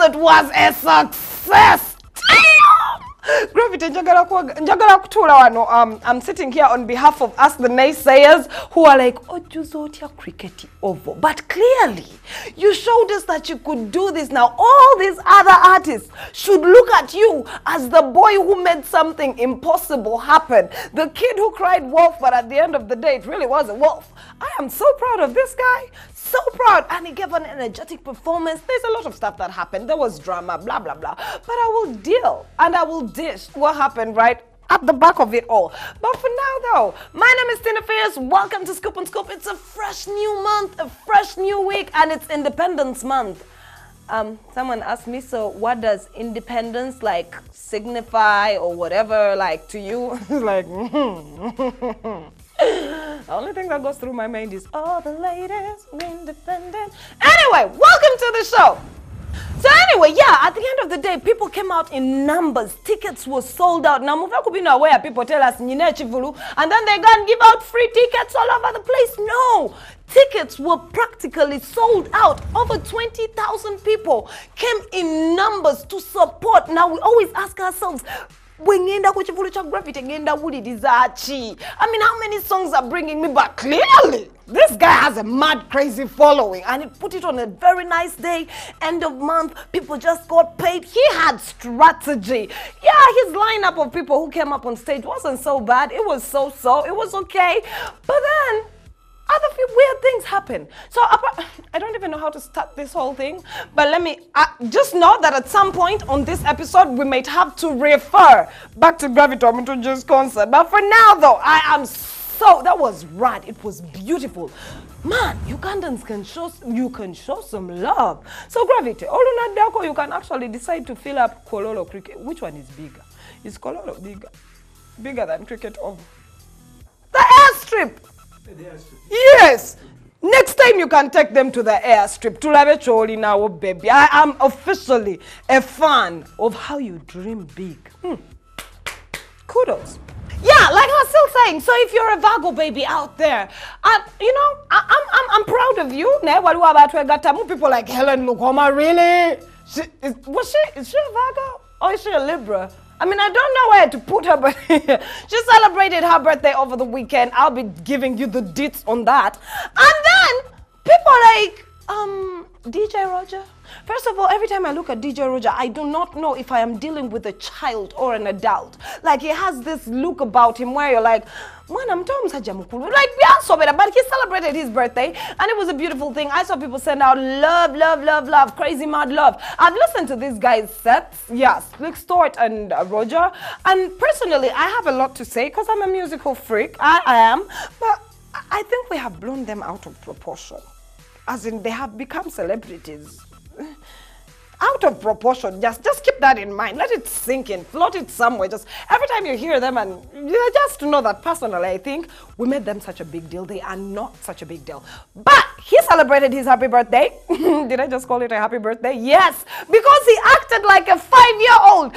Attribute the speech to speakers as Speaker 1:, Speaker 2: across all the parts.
Speaker 1: Concert was a success. Gravity, njagala kutuula wano um, I'm sitting here on behalf of us the naysayers who are like ojuza otya cricket ovo. But clearly you showed us that you could do this. Now all these other artists should look at you as the boy who made something impossible happen. The kid who cried wolf but at the end of the day it really was a wolf. I am so proud of this guy so proud. And he gave an energetic performance. There's a lot of stuff that happened. There was drama blah blah blah. But i will deal and i will dish what happened right at the back of it all. But for now though my name is tina Fierce. welcome to ScoopOnScoop. It's a fresh new month a fresh new week and it's independence month. Um, someone asked me, so what does independence like signify or whatever like to you? like, the only thing that goes through my mind is all the ladies independent. Anyway, welcome to the show. So anyway, yeah, at the end of the day, people came out in numbers. Tickets were sold out. Now, Mufa be aware people tell us "Nyine chivulu," and then they go and give out free tickets all over the place. No, tickets were practically sold out. Over 20,000 people came in numbers to support. Now, we always ask ourselves, bwengenda ku kivulu kya gravity ngenda wuliriza ki i mean how many songs are bringing me back? Clearly this guy has a mad crazy following and he put it on a very nice day end of month people just got paid. He had strategy. Yeah his lineup of people who came up on stage wasn't so bad. It was so so it was okay. But then other weird things happen. So I don't even know how to start this whole thing, but let me uh, just know that at some point on this episode we might have to refer back to Gravity Omutujju's concert. But for now, though, I am so that was rad. It was beautiful. Man, Ugandans can show you can show some love. So Gravity, Olunadako, you can actually decide to fill up Kololo cricket. Which one is bigger? Is Kololo bigger? Bigger than cricket oval? The airstrip! Yes. Next time you can take them to the airstrip. Tulabe choli now, baby. I am officially a fan of how you dream big. Hmm. Kudos. Yeah, like I was still saying. So if you're a Virgo baby out there, you know, I, I'm, I'm, I'm proud of you. People like Hellen Lukoma, really? She, is, was she, is she a Virgo or is she a Libra? I mean, I don't know where to put her, but she celebrated her birthday over the weekend. I'll be giving you the deets on that. And then people like um DJ Roja. First of all, every time I look at DJ Roja, I do not know if I am dealing with a child or an adult. Like he has this look about him where you're like, Man, mwana mtoto msajja mukulu." Like byasobera, but he celebrated his birthday and it was a beautiful thing. I saw people send out love, love, love, love, crazy mad love. I've listened to these guys' sets, yes, Slick Stuart and uh, Roja. And personally, I have a lot to say because I'm a musical freak. I, I am, but I think we have blown them out of proportion as in they have become celebrities out of proportion just just keep that in mind. Let it sink in float it somewhere. Just every time you hear them and yeah, just know that personally i think we made them such a big deal. They are not such a big deal. But he celebrated his happy birthday. Did i just call it a happy birthday? Yes because he acted like a five-year-old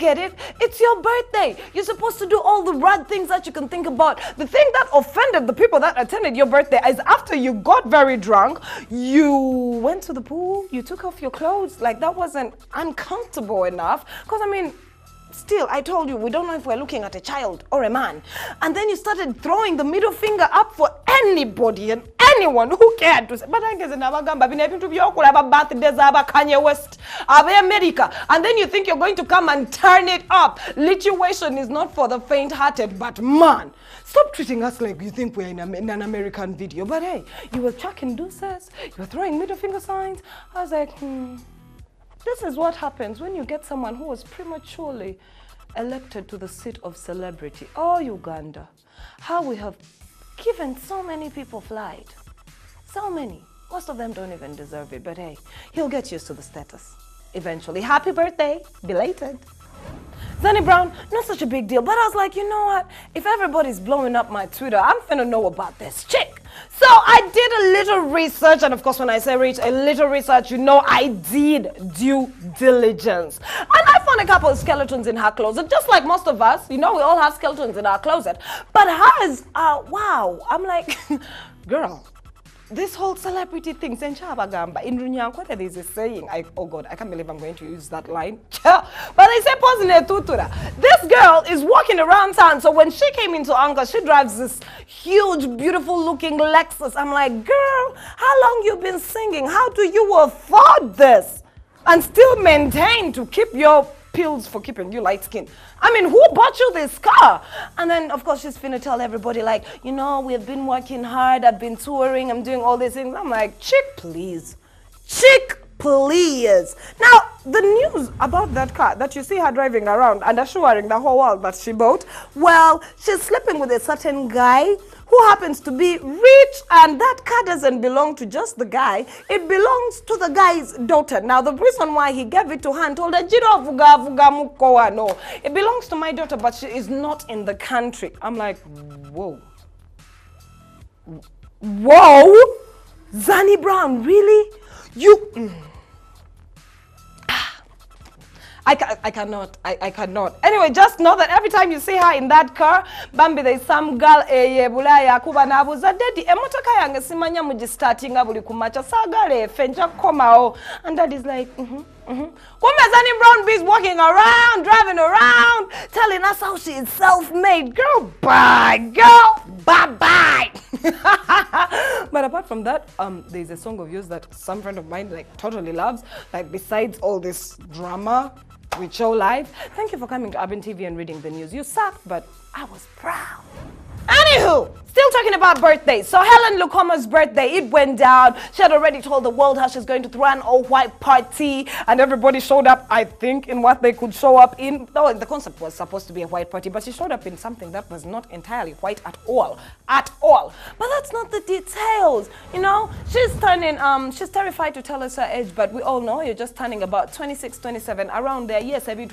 Speaker 1: get it. It's your birthday. You're supposed to do all the rad things that you can think about. The thing that offended the people that attended your birthday is after you got very drunk you went to the pool you took off your clothes. Like that wasn't uncomfortable enough. Because i mean Still, I told you, we don't know if we're looking at a child or a man. And then you started throwing the middle finger up for anybody and anyone who cared to say, but I guess in Abagamba, bino ebintu byokulaba birthdays aba Kanye West, aba America. And then you think you're going to come and turn it up. Lituation is not for the faint-hearted, but man, stop treating us like you think we're in, a, in an American video. But hey, you were chucking deuces, you were throwing middle finger signs. I was like, hmm. This is what happens when you get someone who was prematurely elected to the seat of celebrity. Oh, Uganda, how we have given so many people flight. So many. Most of them don't even deserve it, but hey, he'll get used to the status eventually. Happy birthday, belated. Zanny Brown, not such a big deal, but I was like, you know what? If everybody's blowing up my Twitter, I'm finna know about this chick. So I did a little research, and of course, when I say reach a little research, you know I did due diligence. And I found a couple of skeletons in her closet, just like most of us. You know, we all have skeletons in our closet. But hers, uh, wow. I'm like, girl, this whole celebrity thing, in Runyankwata, there's a saying, I, oh God, I can't believe I'm going to use that line. but they say, Posine Tutura. This girl is walking around town. So when she came into Anchor, she drives this huge, beautiful looking Lexus. I'm like, girl, how long you been singing? How do you afford this? And still maintain to keep your pills for keeping you light skin. I mean, who bought you this car? And then, of course, she's finna tell everybody, like, you know, we've been working hard, I've been touring, I'm doing all these things. I'm like, chick, please. Chick, please. Now, the news about that car that you see her driving around and assuring the whole world that she bought, well, she's sleeping with a certain guy who happens to be rich and that car doesn't belong to just the guy. It belongs to the guy's daughter. Now the reason why he gave it to her and told her "Jiro vuga vuga no. It belongs to my daughter but she is not in the country. I'm like whoa. Whoa? Zanny Brown really? You mm. I, ca I cannot. I, I cannot. Anyway, just know that every time you see her in that car, Bambi, there's some girl eyebula yakuba nabuuza daddy emmotoka yange simanya mugistartinga buli kumacha saagala efe nja kukomawo and daddy's like mm -hmm. Mm-hmm. Zanny Brown Be's walking around, driving around, telling us how she is self-made. Girl, bye, girl, bye-bye. but apart from that, um, there's a song of yours that some friend of mine like totally loves. Like besides all this drama with show live, thank you for coming to Urban TV and reading the news. You sucked, but I was proud. Anywho, Still talking about birthdays. So Hellen Lukoma's birthday, it went down. She had already told the world how she's going to throw an all-white party, and everybody showed up, I think, in what they could show up in. Though the concept was supposed to be a white party, but she showed up in something that was not entirely white at all. At all. But that's not the details, you know? She's turning, um, she's terrified to tell us her age, but we all know you're just turning about 26, 27, around there. Yes, it is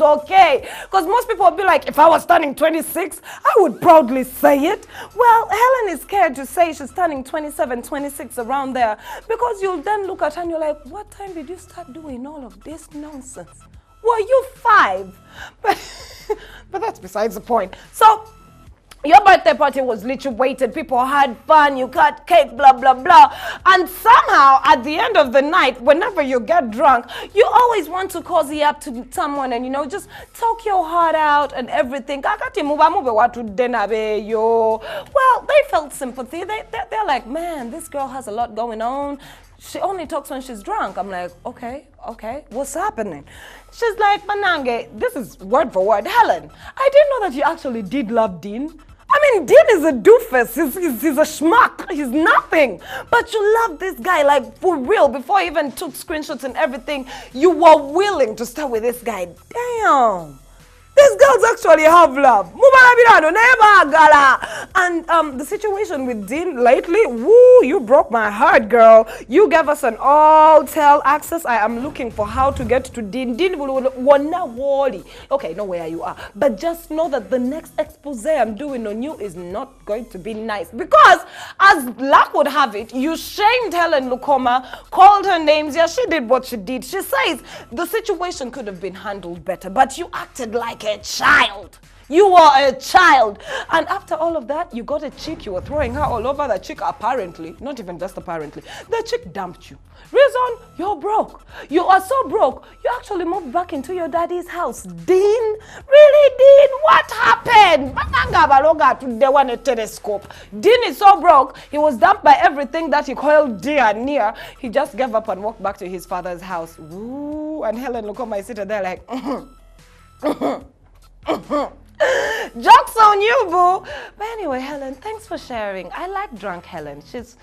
Speaker 1: okay. Because most people would be like, if I was turning 26, I would proudly say it? Well, Hellen is scared to say she's turning 27, 26 around there because you'll then look at her and you're like, what time did you start doing all of this nonsense? Were you five? But, but that's besides the point. So your birthday party was literally waited. People had fun. You cut cake, blah, blah, blah. And somehow, at the end of the night, whenever you get drunk, you always want to cozy up to someone and, you know, just talk your heart out and everything. Well, they felt sympathy. They, they, they're like, man, this girl has a lot going on. She only talks when she's drunk. I'm like, okay, okay, what's happening? She's like, Manange, this is word for word. Hellen, I didn't know that you actually did love Dean. I mean, Dean is a doofus. He's, he's, he's, a schmuck. He's nothing. But you love this guy, like, for real. Before he even took screenshots and everything, you were willing to start with this guy. Damn. These girls actually have love. And um, the situation with Dean lately, woo, you broke my heart, girl. You gave us an all-tell access. I am looking for how to get to Dean. Dean will wanna worry. Okay, know where you are. But just know that the next expose I'm doing on you is not going to be nice. Because, as luck would have it, you shamed Hellen Lukoma, called her names. Yeah, she did what she did. She says the situation could have been handled better, but you acted like a child. You are a child. And after all of that, you got a chick, you were throwing her all over. The chick apparently, not even just apparently, the chick dumped you. Reason, you're broke. You are so broke, you actually moved back into your daddy's house. Dean? Really, Dean? What happened? They want a telescope. Dean is so broke, he was dumped by everything that he called dear and near. He just gave up and walked back to his father's house. Ooh, and Hellen look at my sister there like, Jokes on you, boo. But anyway, Hellen, thanks for sharing. I like drunk Hellen. She's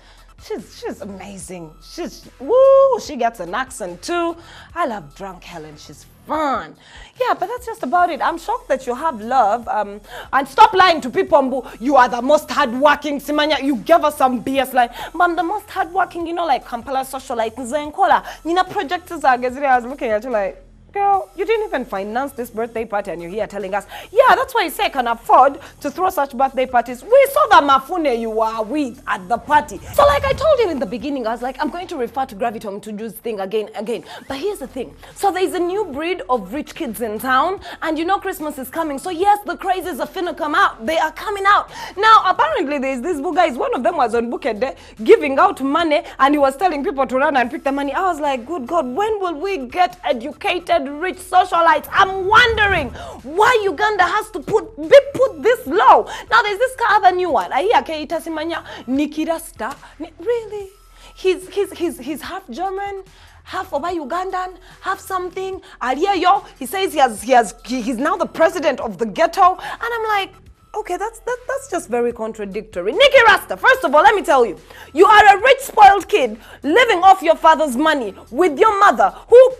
Speaker 1: she's she's amazing. She's woo, she gets an accent too. I love drunk Hellen. She's fun. Yeah, but that's just about it. I'm shocked that you have love. Um, and stop lying to people, boo. You are the most hardworking. Simanya, you gave us some BS like, I'm the most hardworking, you know, like Kampala socialite. Nzenkola. Nina projectors are I was looking at you like, Girl, you didn't even finance this birthday party and you're here telling us, yeah, that's why you say I can afford to throw such birthday parties. We saw the mafune you were with at the party. So like I told you in the beginning, I was like, I'm going to refer to Graviton to do this thing again, again. But here's the thing. So there's a new breed of rich kids in town and you know Christmas is coming. So yes, the crazies are finna come out. They are coming out. Now, apparently there's this guys, one of them was on Bucket Day eh, giving out money and he was telling people to run and pick the money. I was like, good God, when will we get educated rich socialites. I'm wondering why Uganda has to put be put this low. Now there's this other new one. I hear Keita Simanya Nikirasta. Really? He's he's he's he's half German half Oba Ugandan, half something. Aliyeyo, he says he has, he has, he, he's now the president of the ghetto. And I'm like, okay, that's, that, that's just very contradictory. Nikki Rasta, first of all, let me tell you, you are a rich, spoiled kid living off your father's money with your mother who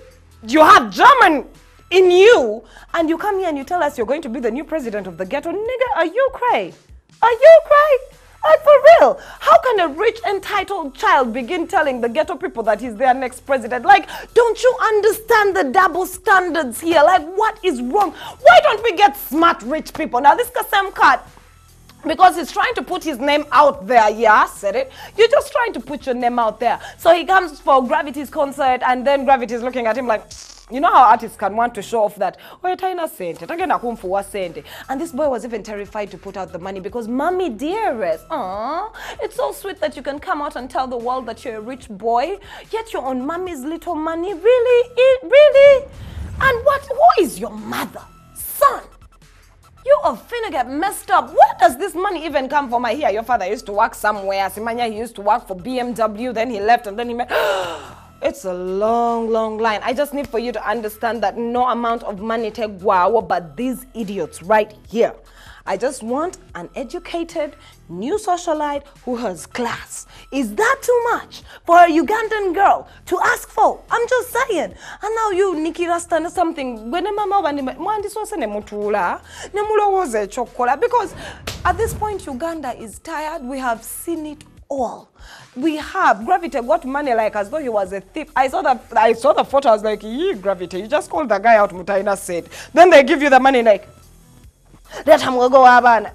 Speaker 1: you have German in you, and you come here and you tell us you're going to be the new president of the ghetto. Nigga, are you cray? Are you cray? Like for real, how can a rich entitled child begin telling the ghetto people that he's their next president? Like, don't you understand the double standards here? Like, what is wrong? Why don't we get smart rich people? Now, this Kasem card, because he's trying to put his name out there. Yeah, said it. You're just trying to put your name out there. So he comes for Gravity's concert, and then Gravity's looking at him like, you know how artists can want to show off that oh taina sente tagenda kumfuwa and this boy was even terrified to put out the money because mommy dearest Aww, it's so sweet that you can come out and tell the world that you're a rich boy yet you're on mommy's little money really really and what who is your mother you are finna get messed up. Where does this money even come from? I hear your father used to work somewhere. Simanya, he used to work for BMW, then he left and then he met. It's a long, long line. I just need for you to understand that no amount of money take wow, but these idiots right here. I just want an educated new socialite who has class. Is that too much for a Ugandan girl to ask for? I'm just saying. And now you, Nikki Rasta, something. When mama because at this point Uganda is tired. We have seen it all. We have Gravity got money like as though he was a thief. I saw that I saw the photo, I was like, "Yee, Gravity, you just called the guy out, Mutaina said. Then they give you the money like let him go abana.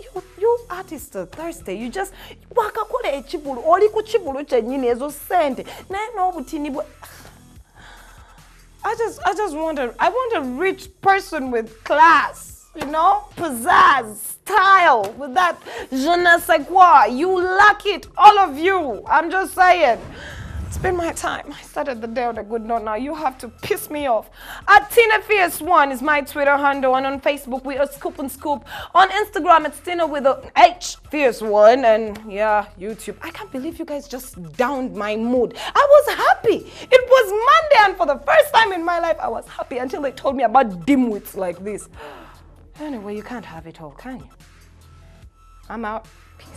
Speaker 1: You, you artists are thirsty. You just wakakole echibulu oli ku chibulu kyennyini ezo sente naye n'obutini bwe I just I just want a I want a rich person with class you know, pizzazz, style, with that je ne sais quoi. You lack it, all of you. I'm just saying. Been my time. I started the day on a good note. Now you have to piss me off. At Tina Fierce One is my Twitter handle, and on Facebook we are ScoopOnScoop. On Instagram it's Tina with a H Fierce One, and yeah, YouTube. I can't believe you guys just downed my mood. I was happy. It was Monday, and for the first time in my life, I was happy until they told me about dimwits like this. Anyway, you can't have it all, can you? I'm out. Peace.